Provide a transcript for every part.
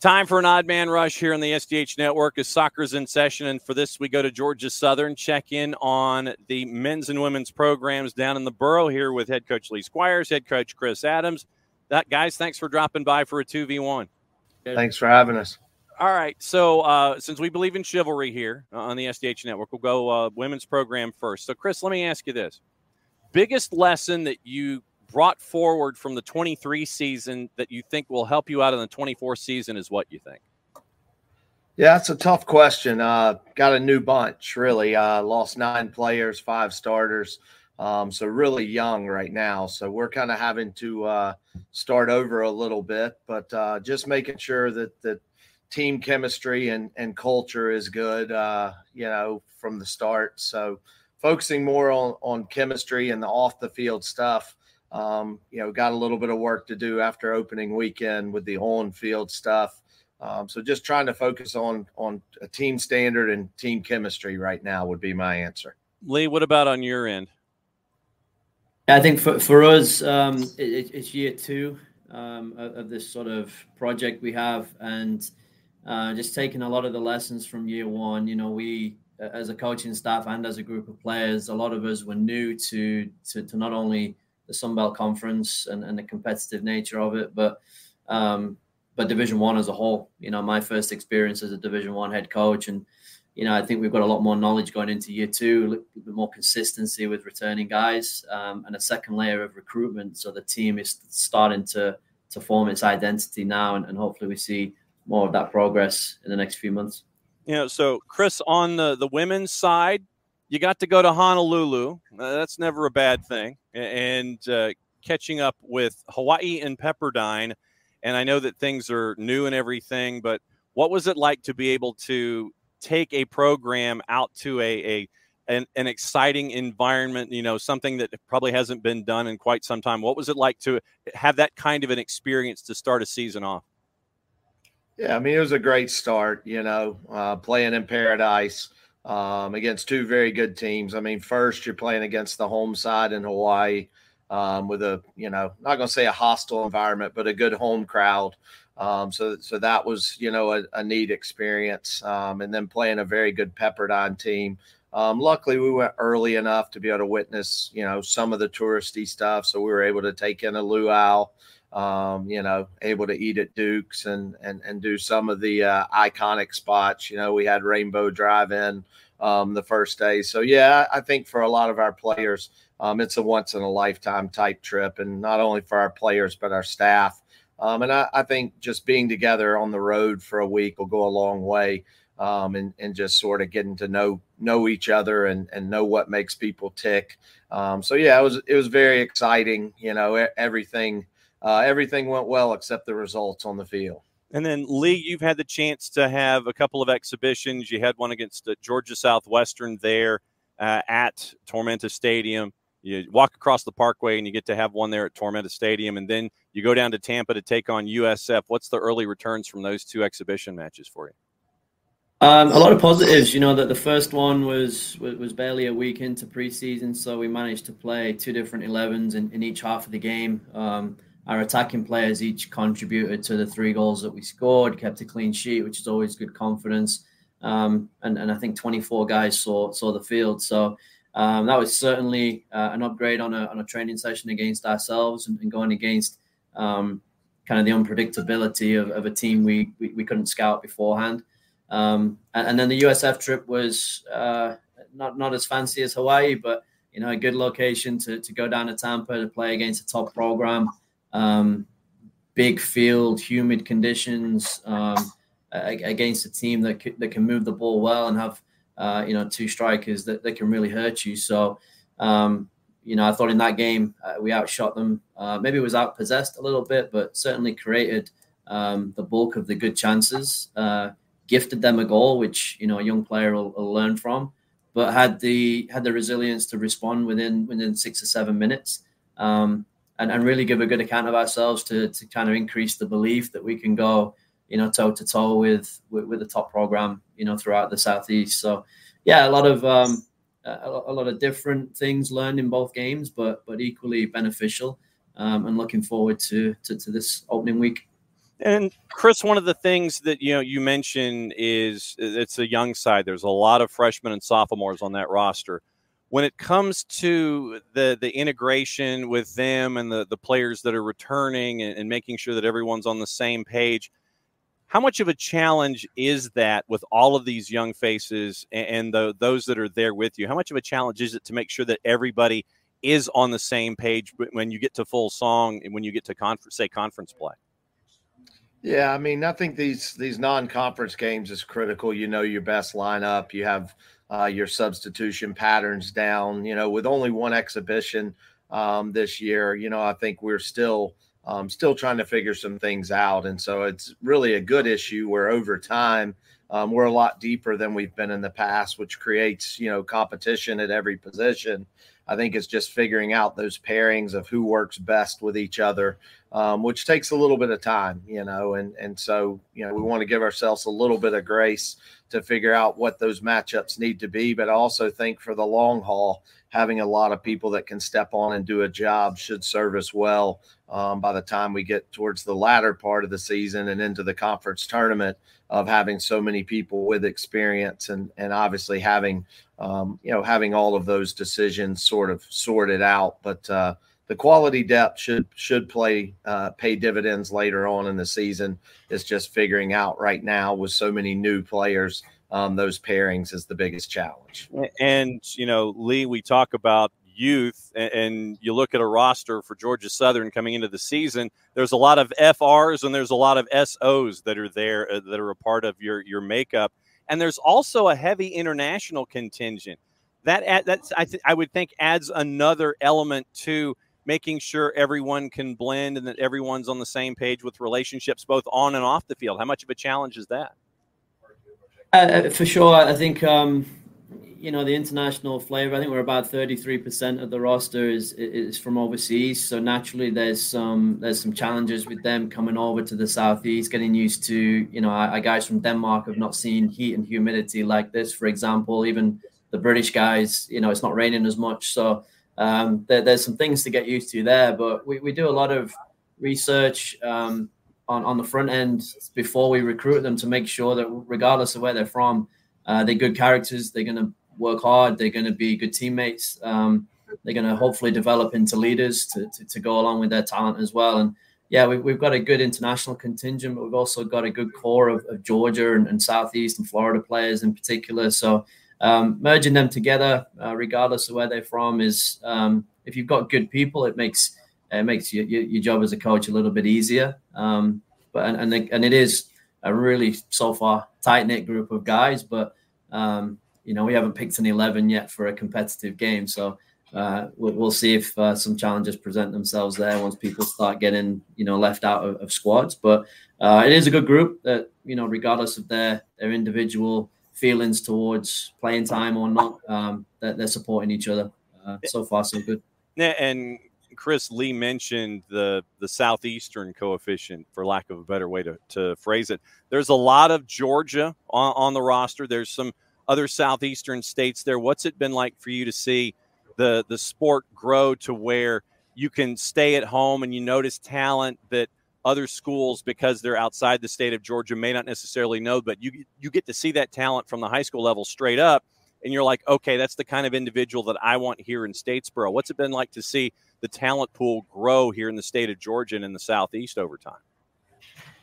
Time for an odd man rush here on the SDH network as soccer's in session. And for this, we go to Georgia Southern, check in on the men's and women's programs down in the borough here with head coach Lee Squires, head coach Chris Adams. That guys, thanks for dropping by for a 2v1. Thanks for having us. All right. So, uh, since we believe in chivalry here on the SDH network, we'll go uh, women's program first. So, Chris, let me ask you this biggest lesson that you brought forward from the 23 season that you think will help you out in the 24 season is what you think? Yeah, it's a tough question. Uh, got a new bunch, really. Uh, lost nine players, five starters. Um, so really young right now. So we're kind of having to uh, start over a little bit, but uh, just making sure that that team chemistry and and culture is good. Uh, you know, from the start. So focusing more on on chemistry and the off the field stuff. Um, you know, got a little bit of work to do after opening weekend with the on field stuff. Um, so just trying to focus on on a team standard and team chemistry right now would be my answer. Lee, what about on your end? I think for, for us, um, it, it's year two um, of, of, this sort of project we have, and uh, just taking a lot of the lessons from year one. You know, we as a coaching staff and as a group of players, a lot of us were new to to, to not only the Sunbelt Conference and, and the competitive nature of it, but um, but Division One as a whole. You know, my first experience as a Division One head coach, and you know, I think we've got a lot more knowledge going into year two, a little bit more consistency with returning guys, um, and a second layer of recruitment. So the team is starting to to form its identity now, and, and hopefully we see more of that progress in the next few months. Know, so Chris, on the the women's side, you got to go to Honolulu. Uh, that's never a bad thing. And uh, catching up with Hawaii and Pepperdine. And I know that things are new and everything, but what was it like to be able to take a program out to a, a an, an exciting environment, you know, something that probably hasn't been done in quite some time. What was it like to have that kind of an experience to start a season off? Yeah, I mean, it was a great start, you know, uh, playing in paradise um, against two very good teams. I mean, first you're playing against the home side in Hawaii um, with a, you know, not going to say a hostile environment, but a good home crowd. Um, so, so that was, you know, a, a neat experience. Um, and then playing a very good Pepperdine team. Um, luckily, we went early enough to be able to witness, you know, some of the touristy stuff. So we were able to take in a luau um, you know, able to eat at Duke's and and and do some of the uh, iconic spots. You know, we had Rainbow Drive In um, the first day, so yeah, I think for a lot of our players, um, it's a once in a lifetime type trip, and not only for our players but our staff. Um, and I, I, think just being together on the road for a week will go a long way. Um, and, and just sort of getting to know know each other and, and know what makes people tick. Um, so yeah, it was it was very exciting. You know, everything uh, everything went well except the results on the field. And then Lee, you've had the chance to have a couple of exhibitions. You had one against uh, Georgia Southwestern there uh, at Tormenta Stadium. You walk across the parkway and you get to have one there at Tormenta Stadium, and then you go down to Tampa to take on USF. What's the early returns from those two exhibition matches for you? Um, a lot of positives. You know that the first one was was barely a week into preseason, so we managed to play two different 11s in, in each half of the game. Um, our attacking players each contributed to the three goals that we scored, kept a clean sheet, which is always good confidence. Um, and, and I think 24 guys saw saw the field. So um, that was certainly uh, an upgrade on a, on a training session against ourselves and, and going against um, kind of the unpredictability of, of a team we, we, we couldn't scout beforehand. Um, and, and, then the USF trip was uh, not not as fancy as Hawaii, but you know a good location to, to go down to Tampa to play against a top program um, big field, humid conditions um, against a team that c- that can move the ball well and have uh, you know two strikers that, that can really hurt you. So um, you know I thought in that game uh, we outshot them. Uh, maybe it was outpossessed a little bit, but certainly created um, the bulk of the good chances. Uh, gifted them a goal, which you know a young player will, will learn from but had the had the resilience to respond within within six or seven minutes. Um, and, and really give a good account of ourselves to, to kind of increase the belief that we can go, you know, toe to toe with, with, the top program, you know, throughout the southeast. So, yeah, a lot of um, a, a, lot of different things learned in both games, but but equally beneficial. Um, and looking forward to, to, to this opening week. And Chris, one of the things that you know you mentioned is it's a young side. There's a lot of freshmen and sophomores on that roster. When it comes to the the integration with them and the the players that are returning and, and making sure that everyone's on the same page, how much of a challenge is that with all of these young faces and, the, those that are there with you? How much of a challenge is it to make sure that everybody is on the same page when you get to full song and when you get to say conference play? Yeah, I mean, I think these these non-conference games is critical. You know your best lineup. You have uh, your substitution patterns down. You know, with only one exhibition um, this year, you know, I think we're still um, still trying to figure some things out, and so it's really a good issue where over time um, we're a lot deeper than we've been in the past, which creates you know competition at every position. I think it's just figuring out those pairings of who works best with each other, um, which takes a little bit of time, you know. And and so you know we want to give ourselves a little bit of grace to figure out what those matchups need to be. But I also think for the long haul, having a lot of people that can step on and do a job should serve us well um, by the time we get towards the latter part of the season and into the conference tournament of having so many people with experience and and obviously having um, you know having all of those decisions sort of sorted out. But uh, the quality depth should should play uh, pay dividends later on in the season. It's just figuring out right now with so many new players um, those pairings is the biggest challenge and you know lee we talk about youth and, and, you look at a roster for Georgia Southern coming into the season, there's a lot of FRs and there's a lot of SOs that are there uh, that are a part of your your makeup, and there's also a heavy international contingent. That that's I th- I would think adds another element to making sure everyone can blend and that everyone's on the same page with relationships both on and off the field. How much of a challenge is that? Uh, for sure, I think um, you know the international flavor. I think we're about thirty three percent of the roster is is from overseas. So naturally, there's some there's some challenges with them coming over to the southeast, getting used to you know our, guys from Denmark have not seen heat and humidity like this. For example, even the British guys, you know, it's not raining as much. So um, there, there's some things to get used to there. But we, we do a lot of research. Um, on, on the front end before we recruit them to make sure that regardless of where they're from, uh, they're good characters. They're going to work hard. They're going to be good teammates. Um, they're going to hopefully develop into leaders to, to, to, go along with their talent as well. And yeah, we, we've got a good international contingent, but we've also got a good core of, of Georgia and, and, Southeast and Florida players in particular. So um, merging them together, uh, regardless of where they're from, is um, if you've got good people, it makes it makes your, your, job as a coach a little bit easier. Um, but and and, and it is a really so far tight knit group of guys, but um, you know, we haven't picked an 11 yet for a competitive game. So uh, we'll, we'll, see if uh, some challenges present themselves there once people start getting, you know, left out of, of squads. But uh, it is a good group that, you know, regardless of their, their individual feelings towards playing time or not, um, that they're supporting each other. Uh, so far, so good. Yeah, and Chris Lee mentioned the the southeastern coefficient, for lack of a better way to, to phrase it. There's a lot of Georgia on, on the roster. There's some other southeastern states there. What's it been like for you to see the the sport grow to where you can stay at home and you notice talent that other schools because they're outside the state of Georgia may not necessarily know, but you you get to see that talent from the high school level straight up and you're like, okay, that's the kind of individual that I want here in Statesboro. What's it been like to see the talent pool grow here in the state of Georgia and in the southeast over time?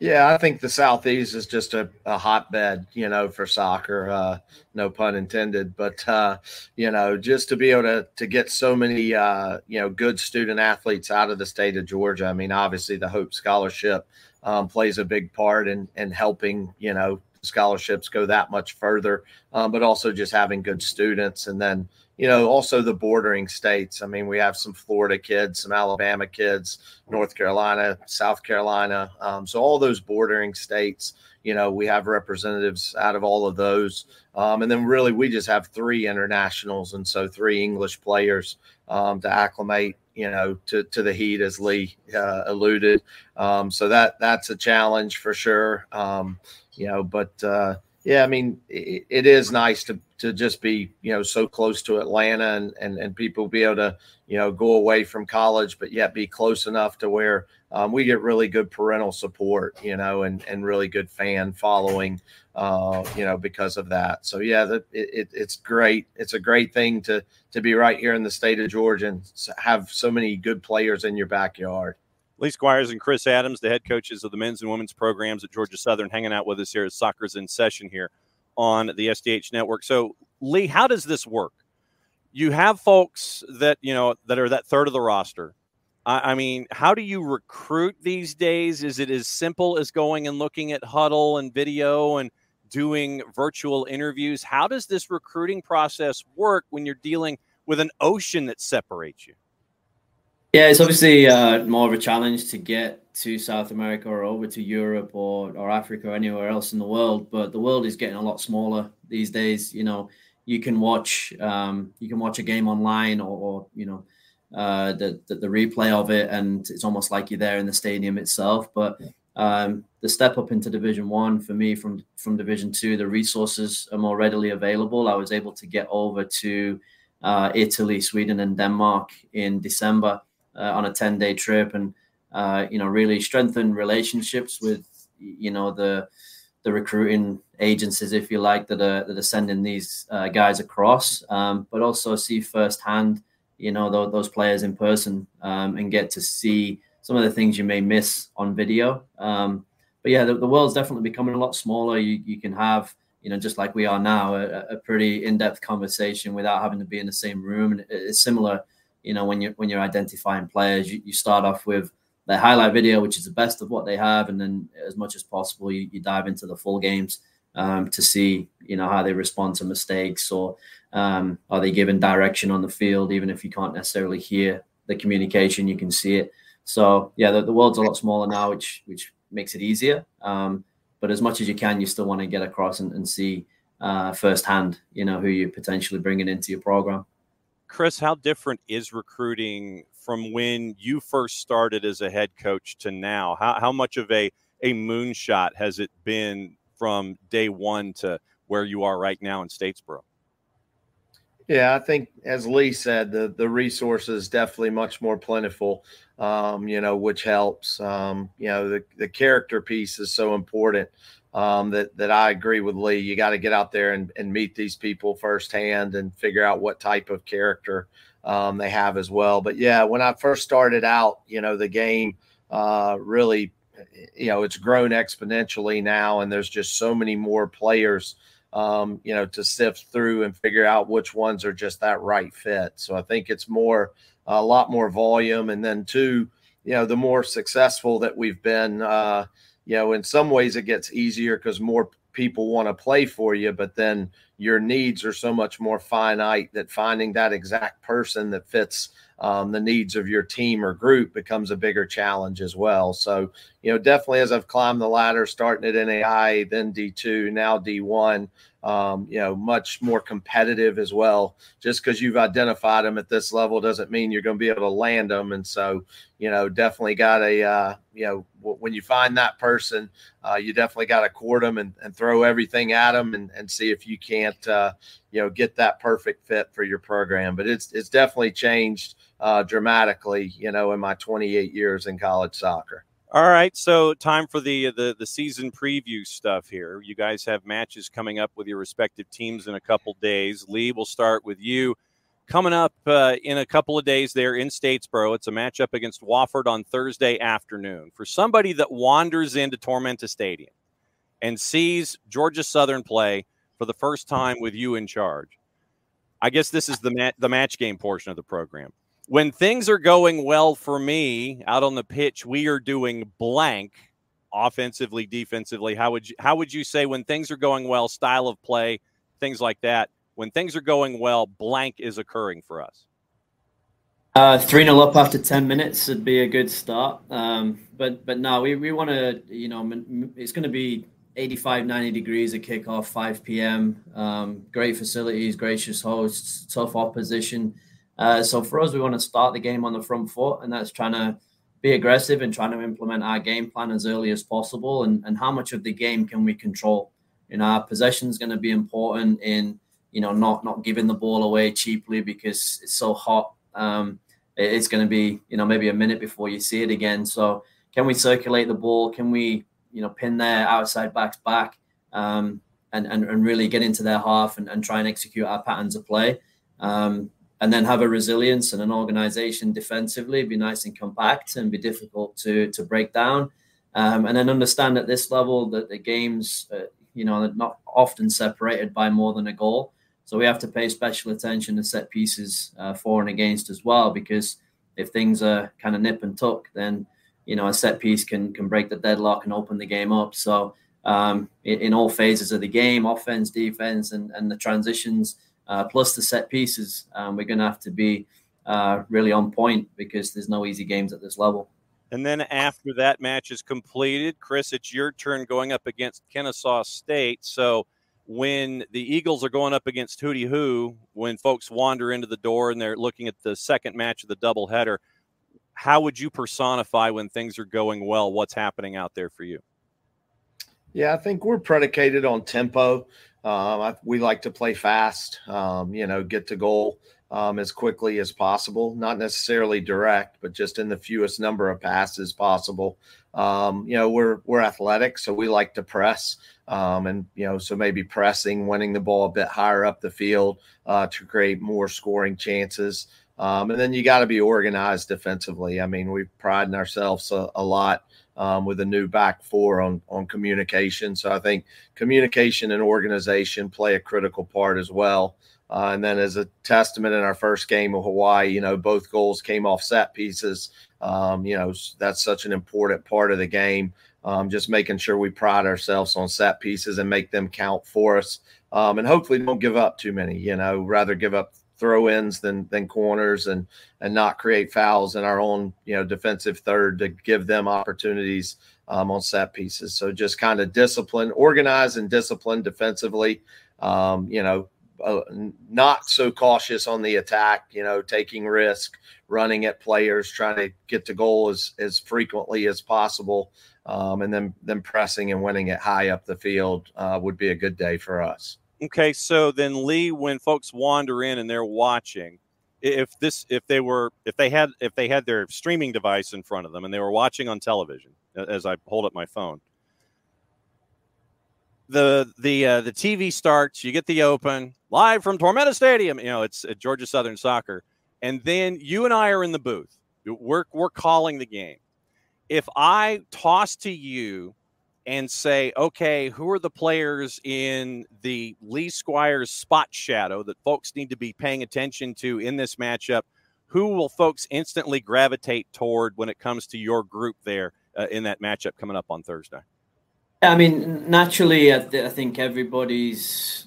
Yeah, I think the Southeast is just a, a hotbed, you know, for soccer. Uh, no pun intended, but uh, you know, just to be able to to get so many uh, you know good student athletes out of the state of Georgia. I mean, obviously the Hope Scholarship um, plays a big part in in helping you know scholarships go that much further, um, but also just having good students and then you know, also the bordering states. I mean, we have some Florida kids, some Alabama kids, North Carolina, South Carolina. Um, so all those bordering states, you know, we have representatives out of all of those. Um, and then really we just have three internationals and so three English players um, to acclimate, you know, to, to the heat as Lee uh, alluded. Um, so that that's a challenge for sure. Um, you know, but uh, Yeah, I mean, it, it is nice to to just be you know so close to Atlanta and and and people be able to you know go away from college, but yet be close enough to where um, we get really good parental support, you know, and and really good fan following, uh, you know, because of that. So yeah, that it, it, it's great. It's a great thing to to be right here in the state of Georgia and have so many good players in your backyard. Lee Squires and Chris Adams, the head coaches of the men's and women's programs at Georgia Southern, hanging out with us here as soccer's in session here on the SDH network. So, Lee, how does this work? You have folks that you know that are that third of the roster. I, I mean, how do you recruit these days? Is it as simple as going and looking at Hudl and video and doing virtual interviews? How does this recruiting process work when you're dealing with an ocean that separates you? Yeah, it's obviously uh, more of a challenge to get to South America or over to Europe or, or Africa or anywhere else in the world. But the world is getting a lot smaller these days. You know, you can watch um, you can watch a game online or, or you know uh, the, the, the replay of it, and it's almost like you're there in the stadium itself. But um, the step up into Division One for me from from Division Two, the resources are more readily available. I was able to get over to uh, Italy, Sweden, and Denmark in December uh, on a 10 day trip and uh, you know really strengthen relationships with you know the the recruiting agencies if you like that are that are sending these uh, guys across um, but also see firsthand you know those, those players in person um, and get to see some of the things you may miss on video. Um, but yeah the, the, world's definitely becoming a lot smaller. You, you can have you know just like we are now a, a pretty in-depth conversation without having to be in the same room. And it's similar you know when you're when you're identifying players you, you start off with the highlight video which is the best of what they have and then as much as possible you, you dive into the full games um, to see you know how they respond to mistakes or um, are they given direction on the field even if you can't necessarily hear the communication you can see it. So yeah the, the world's a lot smaller now which which makes it easier um, but as much as you can you still want to get across and, and see uh, firsthand you know who you're potentially bringing into your program Chris, how different is recruiting from when you first started as a head coach to now? How, how much of a, a moonshot has it been from day one to where you are right now in Statesboro? Yeah, I think as Lee said, the the resources definitely much more plentiful. Um, you know, which helps. Um, you know, the the character piece is so important um, that that I agree with Lee. You got to get out there and, and meet these people firsthand and figure out what type of character um, they have as well. But yeah, when I first started out, you know, the game uh, really, you know, it's grown exponentially now, and there's just so many more players, um, you know, to sift through and figure out which ones are just that right fit. So I think it's more a lot more volume, and then two, you know, the more successful that we've been. Uh, you know, in some ways it gets easier because more people want to play for you, but then your needs are so much more finite that finding that exact person that fits um, the needs of your team or group becomes a bigger challenge as well. So, you know, definitely as I've climbed the ladder, starting at NAI, then D2, now D1, um, you know, much more competitive as well. Just because you've identified them at this level doesn't mean you're going to be able to land them. And so, you know, definitely got a, uh, you know, w- when you find that person, uh, you definitely got to court them and, and, throw everything at them and, and see if you can't, uh, you know, get that perfect fit for your program. But it's it's definitely changed uh, dramatically, you know, in my 28 years in college soccer. All right, so time for the, the the season preview stuff here. You guys have matches coming up with your respective teams in a couple days. Lee, we'll start with you. Coming up uh, in a couple of days there in Statesboro, it's a matchup against Wofford on Thursday afternoon. For somebody that wanders into Tormenta Stadium and sees Georgia Southern play for the first time with you in charge, I guess this is the mat- the match game portion of the program when things are going well for me out on the pitch, we are doing blank offensively, defensively. How would you how would you say when things are going well, style of play, things like that? When things are going well, blank is occurring for us. Uh, three 0 up after ten minutes would be a good start. Um, but but no, we, we want to you know it's going to be 85 90 degrees at kickoff 5 p.m. Um, great facilities, gracious hosts, tough opposition. Uh, so for us, we want to start the game on the front foot, and that's trying to be aggressive and trying to implement our game plan as early as possible. And, and how much of the game can we control? You know, our possession is going to be important in you know not not giving the ball away cheaply because it's so hot. Um, it's going to be you know maybe a minute before you see it again. So can we circulate the ball? Can we you know pin their outside backs back um, and, and and really get into their half and, and try and execute our patterns of play? Um, and then have a resilience and an organization defensively, be nice and compact and be difficult to to break down. Um, and then understand at this level that the games, uh, you know, are not often separated by more than a goal. So we have to pay special attention to set pieces uh, for and against as well, because if things are kind of nip and tuck, then you know a set piece can can break the deadlock and open the game up. So um, in, in, all phases of the game, offense, defense, and and the transitions, uh, plus the set pieces, um, we're going to have to be uh, really on point because there's no easy games at this level. And then after that match is completed, Chris, it's your turn going up against Kennesaw State. So when the Eagles are going up against Hootie Who, when folks wander into the door and they're looking at the second match of the doubleheader, how would you personify when things are going well? What's happening out there for you? Yeah, I think we're predicated on tempo. Um, I, we like to play fast, um, you know, get to goal um, as quickly as possible, not necessarily direct, but just in the fewest number of passes possible. Um, you know, we're we're athletic, so we like to press. Um, and you know, so maybe pressing, winning the ball a bit higher up the field uh, to create more scoring chances. Um, and then you got to be organized defensively. I mean, we've prided ourselves a, a lot um, with a new back four on on communication. So I think communication and organization play a critical part as well. Uh, and then, as a testament in our first game of Hawaii, you know, both goals came off set pieces. Um, you know, that's such an important part of the game um, just making sure we pride ourselves on set pieces and make them count for us. Um, and hopefully don't give up too many, you know, rather give up throw ins than than corners and and not create fouls in our own, you know, defensive third to give them opportunities um, on set pieces. So just kind of discipline, organize and discipline defensively. Um, you know, uh, not so cautious on the attack, you know, taking risk, running at players, trying to get to goal as, as frequently as possible um, and then then pressing and winning it high up the field uh, would be a good day for us. Okay, so then Lee, when folks wander in and they're watching, if this if they were if they had if they had their streaming device in front of them and they were watching on television as I hold up my phone, the the uh, the TV starts, you get the open live from Tormenta Stadium. You know, it's at Georgia Southern Soccer, and then you and I are in the booth. We're we're calling the game if I toss to you and say, okay, who are the players in the Lee Squires spot shadow that folks need to be paying attention to in this matchup? Who will folks instantly gravitate toward when it comes to your group there uh, in that matchup coming up on Thursday? I mean, naturally, I, th- I, think everybody's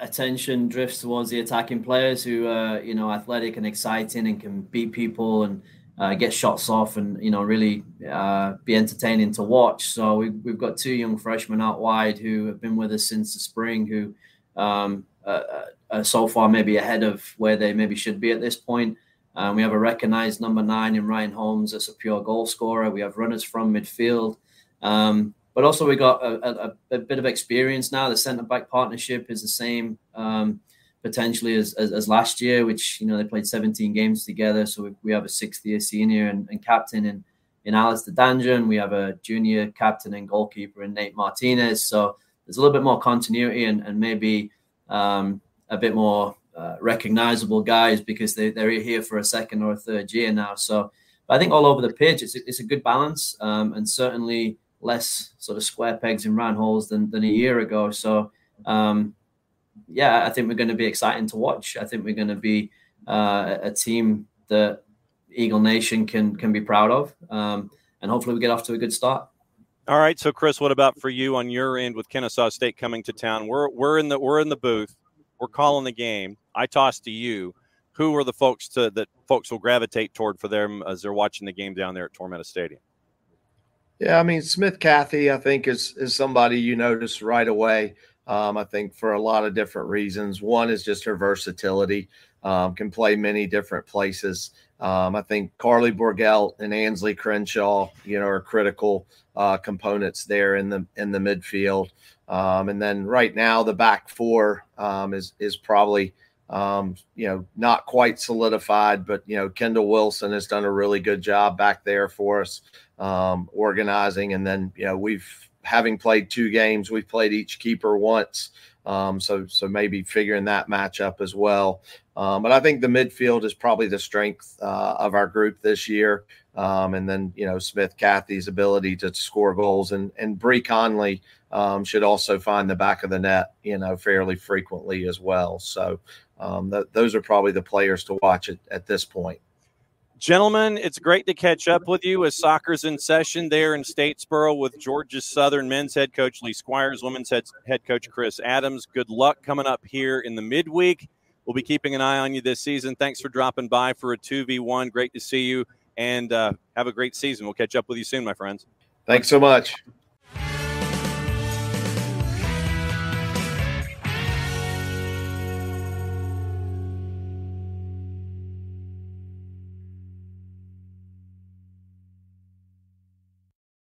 attention drifts towards the attacking players who are, you know, athletic and exciting and can beat people and uh, get shots off and you know really uh, be entertaining to watch. So we, we've got two young freshmen out wide who have been with us since the spring, who um, uh, are so far maybe ahead of where they maybe should be at this point. Um, we have a recognized number nine in Ryan Holmes that's a pure goal scorer. We have runners from midfield. Um, but also we got a, a, a, bit of experience now. The centre back partnership is the same. Um, potentially as, as, as, last year, which you know they played 17 games together. So we, we have a sixth year senior and, and captain in in Alistair Danjan. We have a junior captain and goalkeeper in Nate Martinez. So there's a little bit more continuity and, and maybe um, a bit more uh, recognizable guys because they, they're here for a second or a third year now. So I think all over the pitch, it's a, it's a good balance um, and certainly less sort of square pegs in round holes than, than a year ago. So um, yeah, I think we're going to be exciting to watch. I think we're going to be uh, a team that Eagle Nation can can be proud of, um, and hopefully we get off to a good start. All right, so Chris, what about for you on your end with Kennesaw State coming to town? We're we're in the we're in the booth, we're calling the game. I toss to you. Who are the folks to, that folks will gravitate toward for them as they're watching the game down there at Tormenta Stadium? Yeah, I mean Smith Cathy, I think is is somebody you notice right away. Um, I think for a lot of different reasons. One is just her versatility, um, can play many different places. Um, I think Carly Borgelt and Ansley Crenshaw, you know, are critical uh, components there in the in the midfield. Um, and then right now, the back four um, is is probably um, you know not quite solidified, but you know Kendall Wilson has done a really good job back there for us organizing. And then you know we've having played two games, we've played each keeper once. Um, so so maybe figuring that matchup as well. Um, but I think the midfield is probably the strength uh, of our group this year. Um, and then you know Smith Cathy's ability to score goals and and Bree Conley um, should also find the back of the net you know fairly frequently as well. So um, th- those are probably the players to watch at, at this point. Gentlemen, it's great to catch up with you as soccer's in session there in Statesboro with Georgia's Southern men's head coach Lee Squires, women's head, head coach Chris Adams. Good luck coming up here in the midweek. We'll be keeping an eye on you this season. Thanks for dropping by for a 2v1. Great to see you and uh, have a great season. We'll catch up with you soon, my friends. Thanks so much.